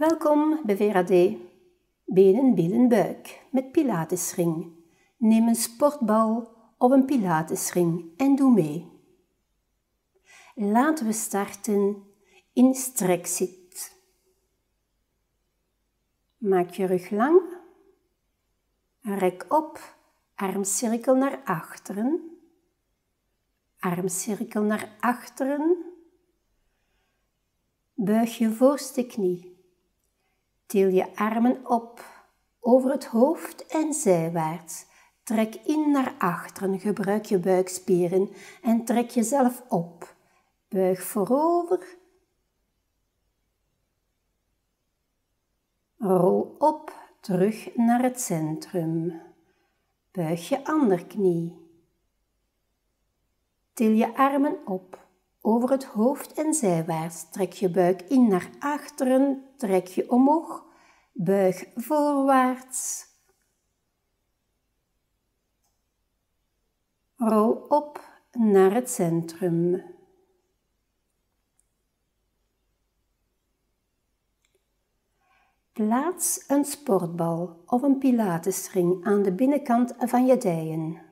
Welkom bij VRAD. Benen, billen, buik met pilatesring. Neem een sportbal of een pilatesring en doe mee. Laten we starten in strekzit. Maak je rug lang. Rek op, armcirkel naar achteren. Armcirkel naar achteren. Buig je voorste knie. Til je armen op over het hoofd en zijwaarts. Trek in naar achteren, gebruik je buikspieren en trek jezelf op. Buig voorover. Rol op, terug naar het centrum. Buig je ander knie. Til je armen op over het hoofd en zijwaarts. Trek je buik in naar achteren, trek je omhoog, buig voorwaarts. Rol op naar het centrum. Plaats een sportbal of een pilatesring aan de binnenkant van je dijen.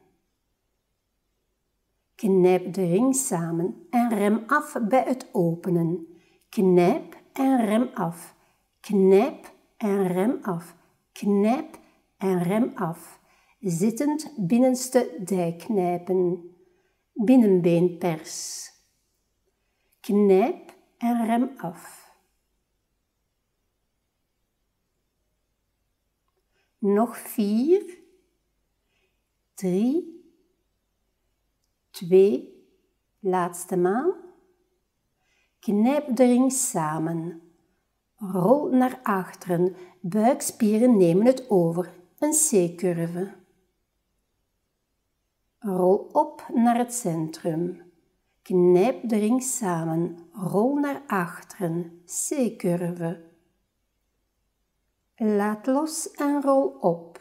Knijp de ring samen en rem af bij het openen. Knijp en rem af. Knijp en rem af. Knijp en rem af. Zittend binnenste dij knijpen. Binnenbeenpers. Knijp en rem af. Nog vier, drie, Twee, laatste maal. Knijp de ring samen. Rol naar achteren, buikspieren nemen het over, een C-curve. Rol op naar het centrum. Knijp de ring samen, rol naar achteren, C-curve. Laat los en rol op.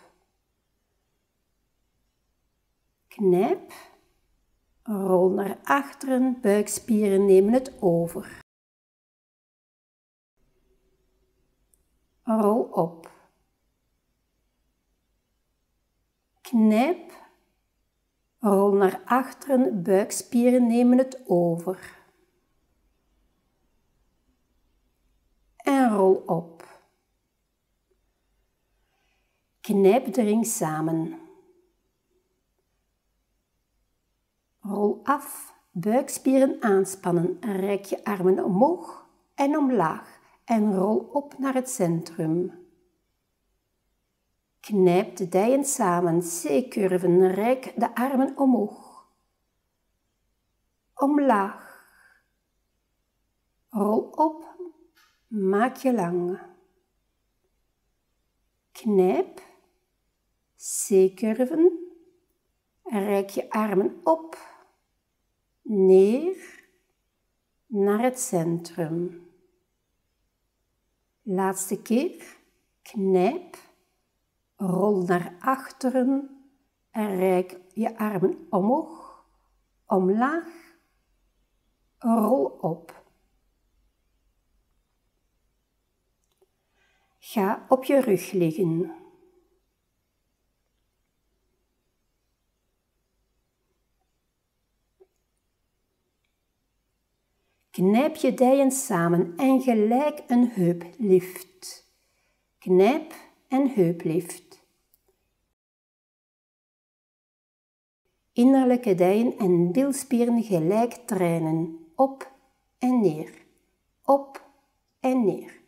Knijp Rol naar achteren, buikspieren nemen het over. Rol op. Knijp. Rol naar achteren, buikspieren nemen het over. En rol op. Knijp de ring samen. Rol af, buikspieren aanspannen, rek je armen omhoog en omlaag en rol op naar het centrum. Knijp de dijen samen, C-curven, rek de armen omhoog. Omlaag. Rol op, maak je lang. Knijp, C-curven, rek je armen op neer naar het centrum. Laatste keer, knijp, rol naar achteren en reik je armen omhoog, omlaag, rol op. Ga op je rug liggen. Knijp je dijen samen en gelijk een heuplift. Knijp en heuplift. Innerlijke dijen en bilspieren gelijk trainen. Op en neer. Op en neer.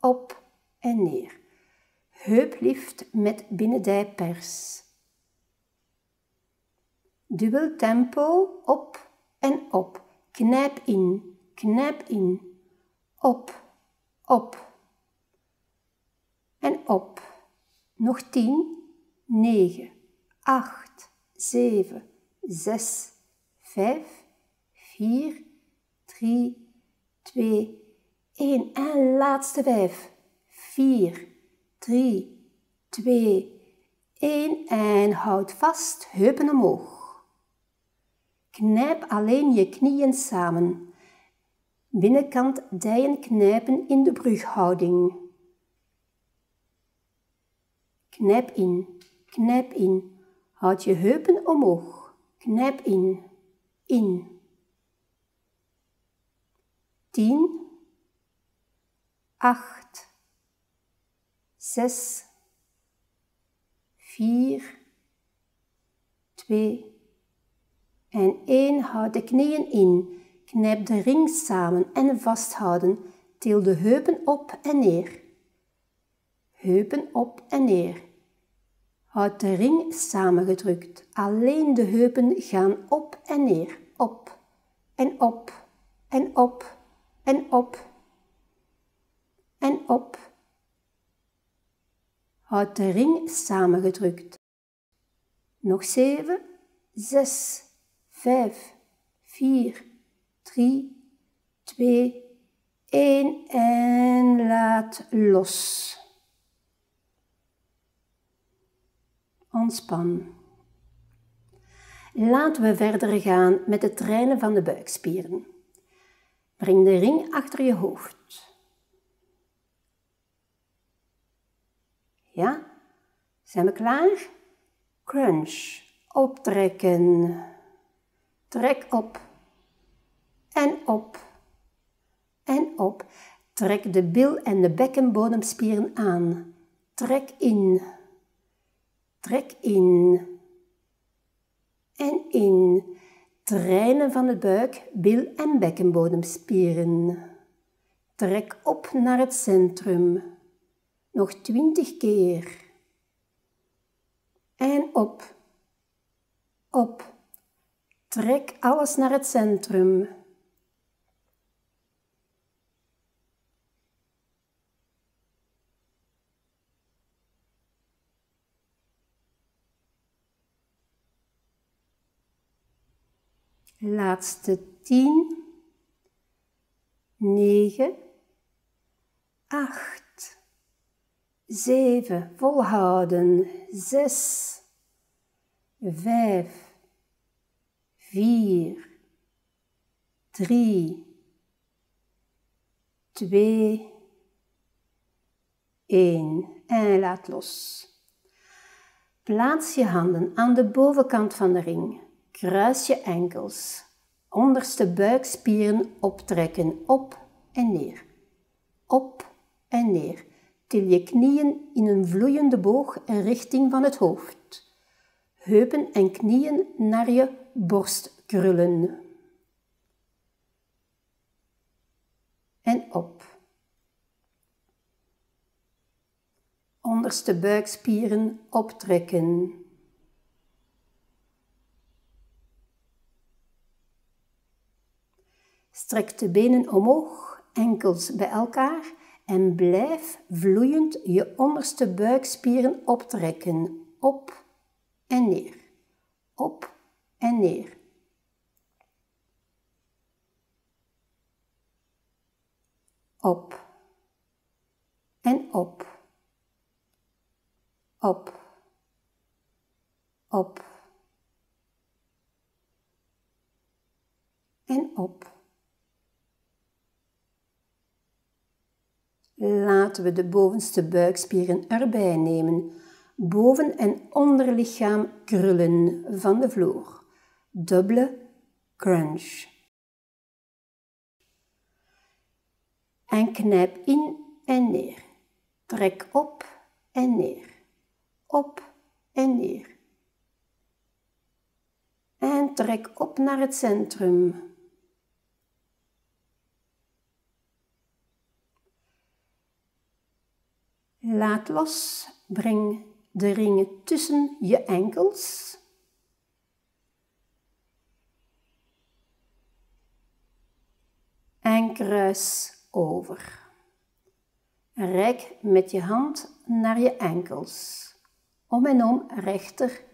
Op en neer. Heuplift met binnendijpers. Dubbel tempo op en op. Knijp in knap in, op, op en op. Nog tien, negen, acht, zeven, zes, vijf, vier, drie, twee, één. En laatste vijf, vier, drie, twee, één. En houd vast, heupen omhoog. Knijp alleen je knieën samen. Binnenkant dijen knijpen in de brughouding. Knijp in, knijp in. Houd je heupen omhoog. Knijp in, in. 10, 8, 6, 4, 2 en 1. Houd de knieën in. Knijp de ring samen en vasthouden. Til de heupen op en neer. Heupen op en neer. Houd de ring samengedrukt. Alleen de heupen gaan op en neer. Op en op en op en op en op. Houd de ring samengedrukt. Nog zeven, zes, vijf, vier, drie, twee, één en laat los. Ontspan. Laten we verder gaan met het trainen van de buikspieren. Breng de ring achter je hoofd. Ja? Zijn we klaar? Crunch. Optrekken. Trek op. En op. En op. Trek de bil en de bekkenbodemspieren aan. Trek in. Trek in. En in. Trainen van de buik, bil en bekkenbodemspieren. Trek op naar het centrum. Nog twintig keer. En op. Op. Trek alles naar het centrum. Laatste tien, negen, acht, zeven, volhouden, zes, vijf, vier, drie, twee, één. En laat los. Plaats je handen aan de bovenkant van de ring. Kruis je enkels. Onderste buikspieren optrekken, op en neer. Op en neer. Til je knieën in een vloeiende boog richting van het hoofd. Heupen en knieën naar je borst krullen. En op. Onderste buikspieren optrekken. Strek de benen omhoog, enkels bij elkaar en blijf vloeiend je onderste buikspieren optrekken. Op en neer. Op en neer. Op en op. Op. Op. En op. Laten we de bovenste buikspieren erbij nemen. Boven- en onderlichaam krullen van de vloer. Dubbele crunch. En knijp in en neer. Trek op en neer. Op en neer. En trek op naar het centrum. Laat los, breng de ringen tussen je enkels. En kruis over. Rijk met je hand naar je enkels, om en om rechter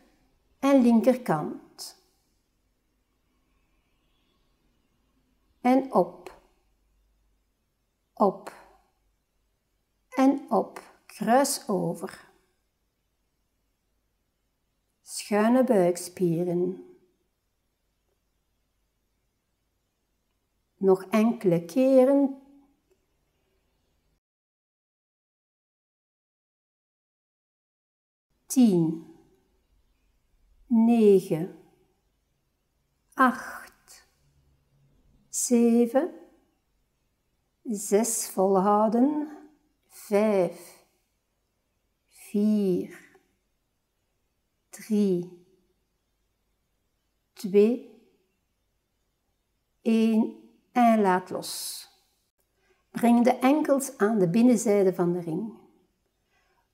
en linkerkant. En op, op en op kruis over. Schuine buikspieren. Nog enkele keren. Tien, negen, acht, zeven, zes volhouden, vijf, vier, drie, twee, één en laat los. Breng de enkels aan de binnenzijde van de ring.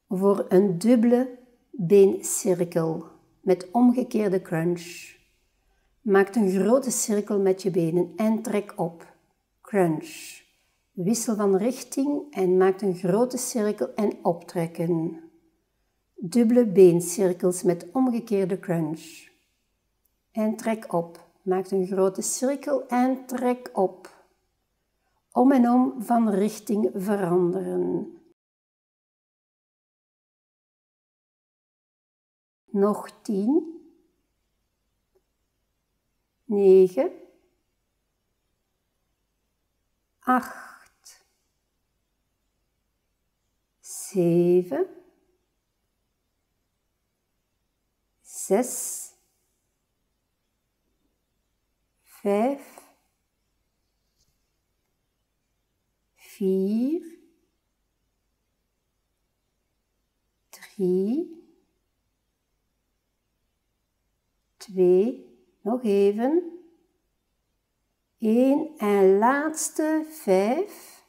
Voor een dubbele beencirkel met omgekeerde crunch. Maak een grote cirkel met je benen en trek op. Crunch. Wissel van richting en maak een grote cirkel en optrekken. Dubbele beencirkels met omgekeerde crunch. En trek op. Maak een grote cirkel en trek op. Om en om van richting veranderen. Nog tien. Negen. Acht. Zeven. Zes. Vijf. Vier. Drie. twee, nog even. Eén en laatste vijf.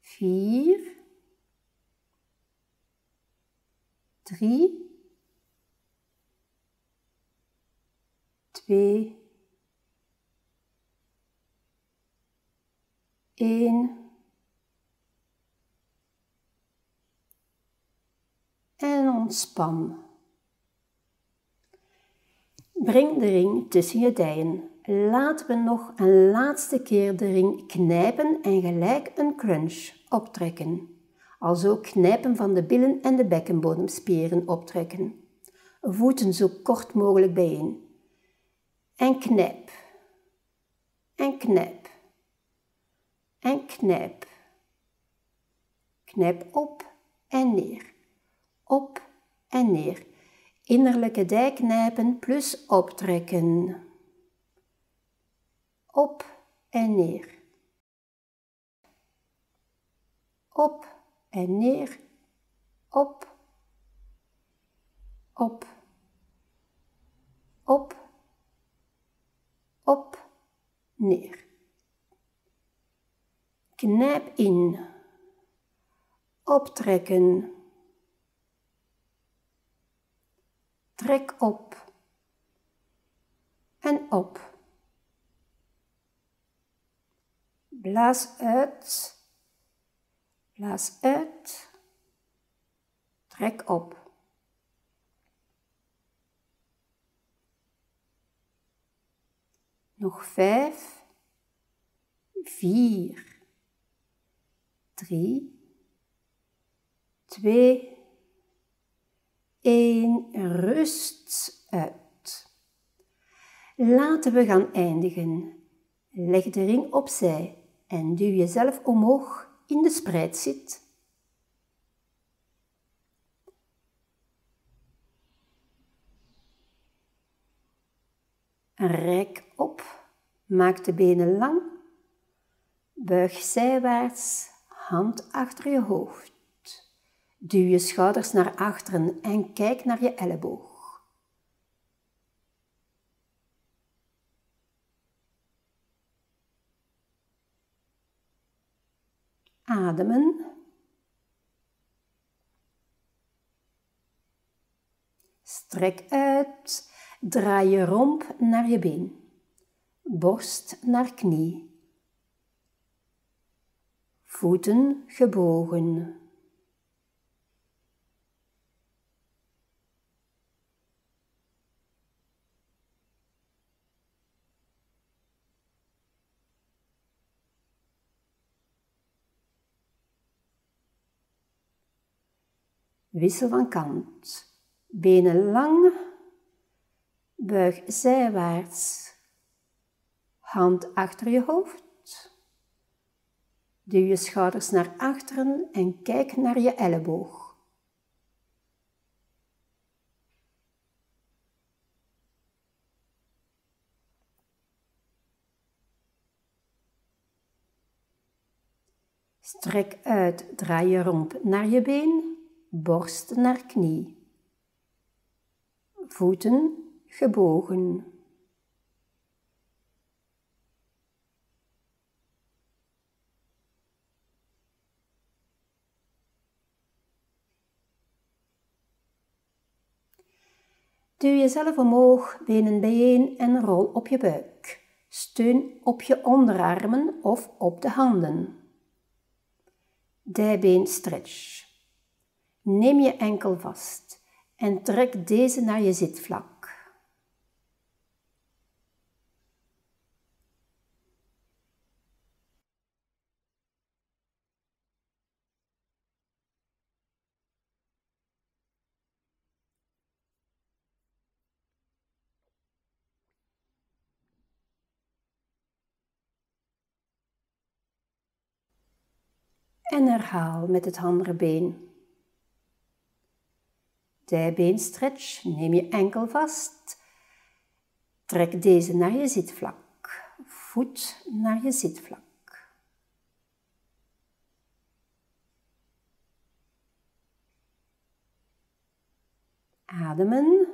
Vier. Drie. Twee. Eén. En ontspan. Breng de ring tussen je dijen. Laten we nog een laatste keer de ring knijpen en gelijk een crunch optrekken. Alzo knijpen van de billen en de bekkenbodemspieren optrekken. Voeten zo kort mogelijk bijeen. En knijp. En knijp. En knijp. Knijp op en neer. Op en neer innerlijke dij knijpen plus optrekken. Op en neer. Op en neer. Op. Op. Op. Op. Neer. Knijp in. Optrekken. Trek op en op. Blaas uit, blaas uit, trek op. Nog vijf, vier, drie, twee, 1 rust uit. Laten we gaan eindigen. Leg de ring opzij en duw jezelf omhoog in de spreidzit. Rek op, maak de benen lang, buig zijwaarts, hand achter je hoofd. Duw je schouders naar achteren en kijk naar je elleboog. Ademen. Strek uit, draai je romp naar je been, borst naar knie, voeten gebogen. Wissel van kant. Benen lang. Buig zijwaarts. Hand achter je hoofd. Duw je schouders naar achteren en kijk naar je elleboog. Strek uit, draai je romp naar je been, borst naar knie. Voeten gebogen. Duw jezelf omhoog, benen bijeen en rol op je buik. Steun op je onderarmen of op de handen. Dijbeen stretch. Neem je enkel vast en trek deze naar je zitvlak. en herhaal met het andere been. Dijbeen stretch, neem je enkel vast. Trek deze naar je zitvlak. Voet naar je zitvlak. Ademen.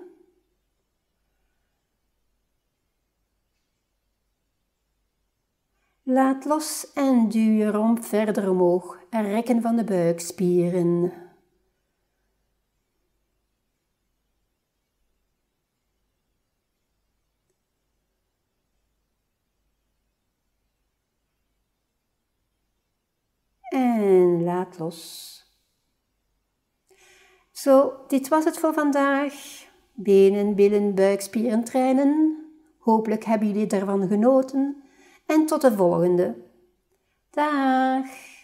Laat los en duw je romp verder omhoog. Rekken van de buikspieren. En los. Zo, dit was het voor vandaag. Benen, billen, buikspieren trainen. Hopelijk hebben jullie ervan genoten en tot de volgende. Dag!